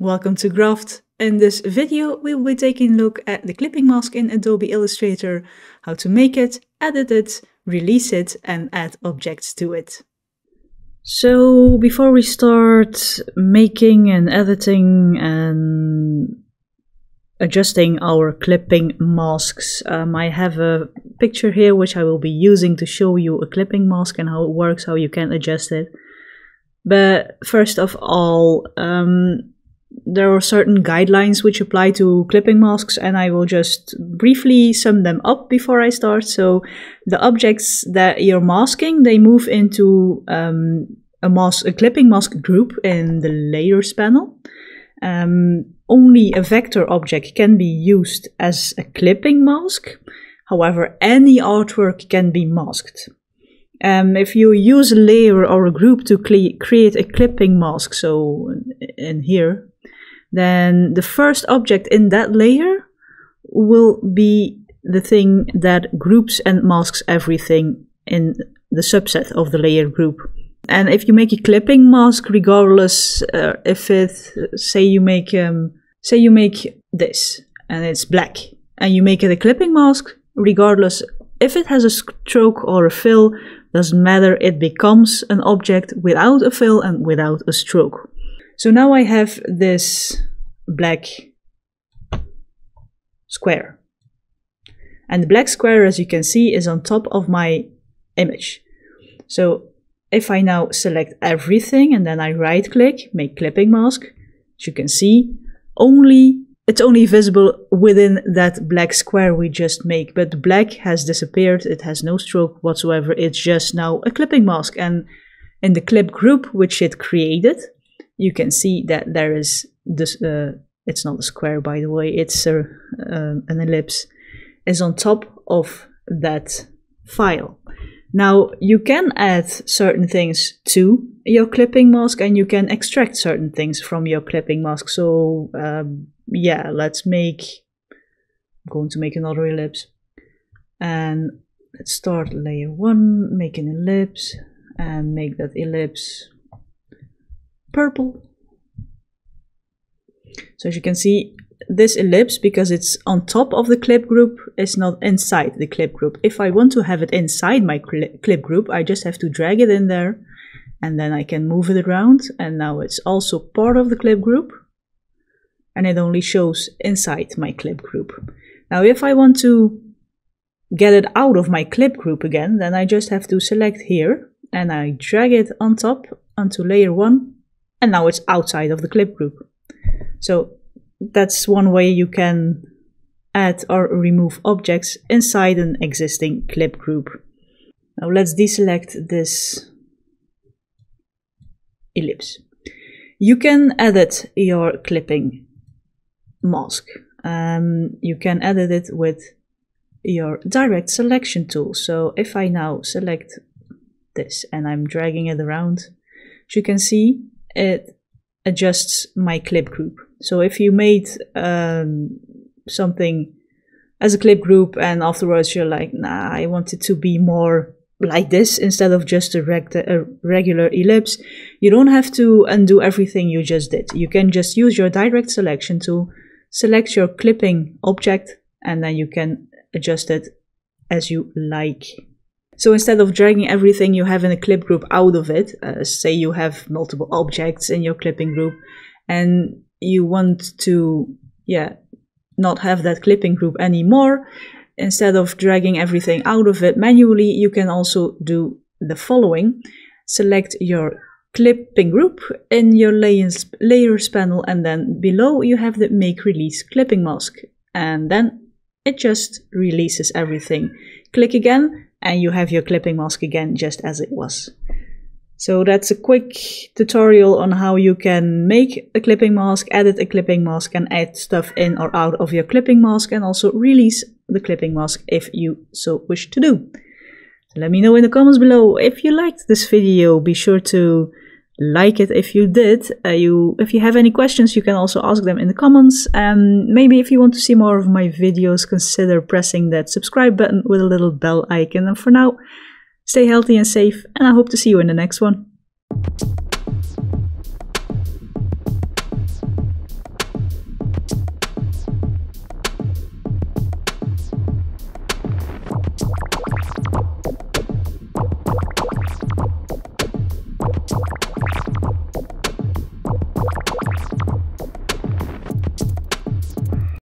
Welcome to Graphd. In this video, we will be taking a look at the clipping mask in Adobe Illustrator, how to make it, edit it, release it, and add objects to it. So before we start making and editing and adjusting our clipping masks, um, I have a picture here which I will be using to show you a clipping mask and how it works, how you can adjust it. But first of all, um, there are certain guidelines which apply to clipping masks and I will just briefly sum them up before I start. So the objects that you're masking, they move into um, a mask, a clipping mask group in the layers panel. Um, only a vector object can be used as a clipping mask. However, any artwork can be masked. Um, if you use a layer or a group to create a clipping mask, so in here, then the first object in that layer will be the thing that groups and masks everything in the subset of the layer group. And if you make a clipping mask, regardless uh, if it, say you make, um, say you make this and it's black, and you make it a clipping mask, regardless if it has a stroke or a fill, doesn't matter, it becomes an object without a fill and without a stroke. So now I have this black square. And the black square, as you can see, is on top of my image. So if I now select everything and then I right click, make clipping mask, as you can see, only it's only visible within that black square we just make, but black has disappeared. It has no stroke whatsoever. It's just now a clipping mask. And in the clip group, which it created, you can see that there is this, uh, it's not a square by the way, it's a, uh, an ellipse, is on top of that file. Now you can add certain things to your clipping mask and you can extract certain things from your clipping mask. So um, yeah, let's make, I'm going to make another ellipse and let's start layer one, make an ellipse and make that ellipse purple. So as you can see, this ellipse, because it's on top of the clip group, is not inside the clip group. If I want to have it inside my clip group, I just have to drag it in there and then I can move it around. And now it's also part of the clip group and it only shows inside my clip group. Now, if I want to get it out of my clip group again, then I just have to select here and I drag it on top onto layer one and now it's outside of the clip group. So that's one way you can add or remove objects inside an existing clip group. Now let's deselect this ellipse. You can edit your clipping mask. Um, you can edit it with your direct selection tool. So if I now select this and I'm dragging it around, as you can see, it adjusts my clip group. So if you made um, something as a clip group and afterwards you're like, nah, I want it to be more like this instead of just a, a regular ellipse, you don't have to undo everything you just did. You can just use your direct selection tool, select your clipping object, and then you can adjust it as you like. So instead of dragging everything you have in a clip group out of it, uh, say you have multiple objects in your clipping group and you want to, yeah, not have that clipping group anymore, instead of dragging everything out of it manually, you can also do the following. Select your clipping group in your layers, layers panel and then below you have the make release clipping mask and then it just releases everything. Click again and you have your clipping mask again just as it was. So that's a quick tutorial on how you can make a clipping mask, edit a clipping mask and add stuff in or out of your clipping mask and also release the clipping mask if you so wish to do. let me know in the comments below if you liked this video. Be sure to like it if you did. Uh, you, if you have any questions, you can also ask them in the comments. And maybe if you want to see more of my videos, consider pressing that subscribe button with a little bell icon. And for now, stay healthy and safe, and I hope to see you in the next one.